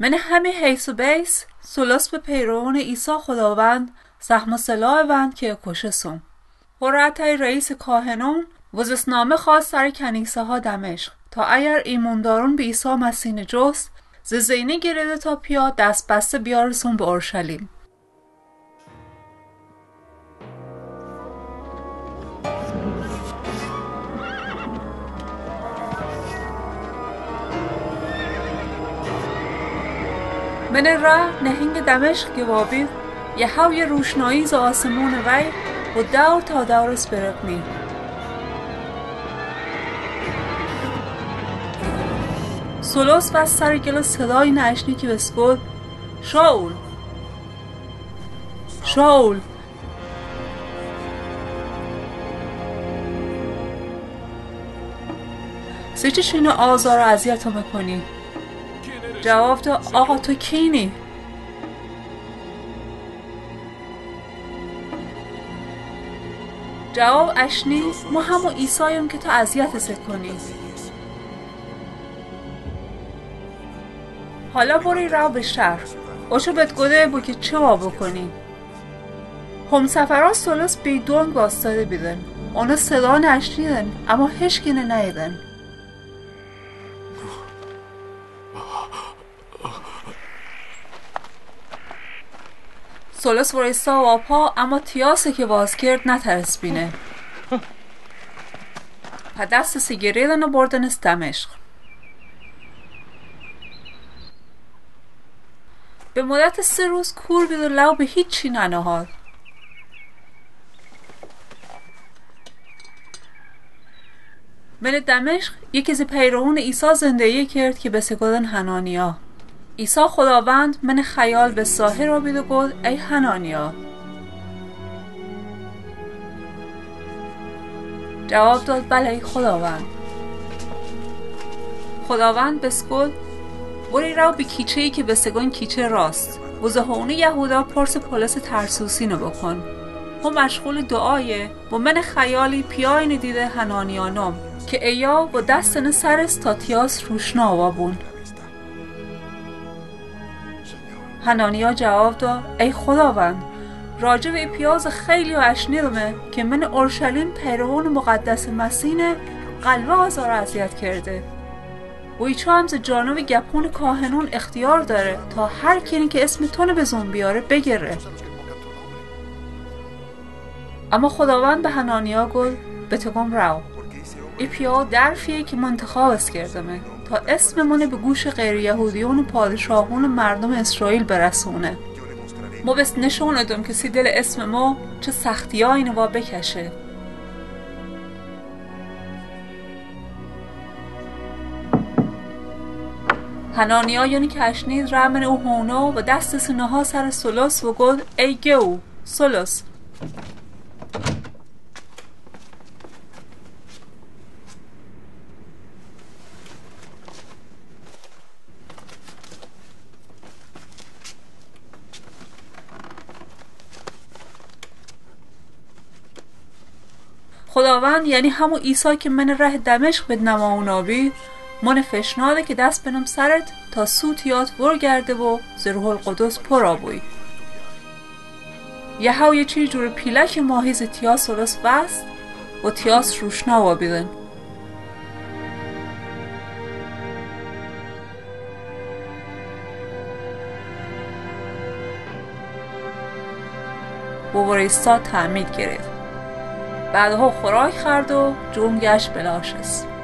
من همه حیث و بیس سلس به پیروان عیسی خداوند سهم و سلاح وند که کشسون هرعتای رئیس کاهنون وزسنامه خواست سر کنیسه ها دمشق. تا اگر ایموندارون به عیسی مسیح جست ز زینه گرده تا پیا دست بسته بیارسون به اورشلیم. من ره نهنگ دمشق یه هاوی روشنایی ز آسمون وی و دور تا دورس برقنی سلوس بس سر گل صدای نشنی که بسکل شاول. شاول. سه شینو آزار و اذیت می‌کنی جواب داد آقا تو کینی؟ جواب اشنی ما همو ایسایم که تو اذیت ست کنی. حالا بری رو به شهر. اوشو بهت گده بو که چه با بکنی؟ هم سفرها سلس بیدونگ باستاده بیدن. اونا صدا نشنیدن اما هشگینه نیدن. سولس وریستا و پا اما تیاسه که باز کرد نترس بینه پا دست سیگریدن و بردن دمشق به مدت سه روز کور بید و لو به هیچی ننهاد. من دمشق یکی از پیروان عیسی زندگی کرد که به سگودن هنانیا. عیسی خداوند من خیال به ساحر بید و گفت ای هنانیا جواب داد بله ای خداوند. خداوند بسکل بری رو به کیچه ای که به سگون کیچه راست. و یهودا پرس پولس ترسوسینو بکن. و مشغول دعایه و من خیالی پیاین دیده هنانیانم که ایا و دستن سرس تا تیاس روشنا بون. هنانیا جواب داد ای خداوند راجع به پیاز خیلی و اشنیدمه که من اورشلیم پیروان مقدس مسینه قلبه آزار اذیت کرده. و ایچو هم جانب گپون کاهنون اختیار داره تا هر کینی که اسم تونه به زون بیاره بگره. اما خداوند به هنانیا گفت به تگم رو ای پیا درفیه که منتخاب است کردمه تا اسممونه به گوش غیر یهودیون و پادشاهون مردم اسرائیل برسونه. ما بس نشون که سی دل اسم ما چه سختی ها اینو بکشه. هنانیا یعنی که اشنید رمن او هونا و دست سنه ها سر سلس و گفت ای گو سلس خداوند یعنی همون عیسی که من ره دمشق به نماونابی من فشناده که دست بنم سرت تا سوتیات گرده و زروح القدس پر آبوی. یه هاو یه چی جور پیلک ماهیز تیاس رس بست و تیاس روشنا وابیدن و وریستا تعمید گرفت. بعدها خوراک خرد و جون گشت بلاشست